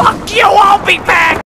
Fuck you, I'll be back!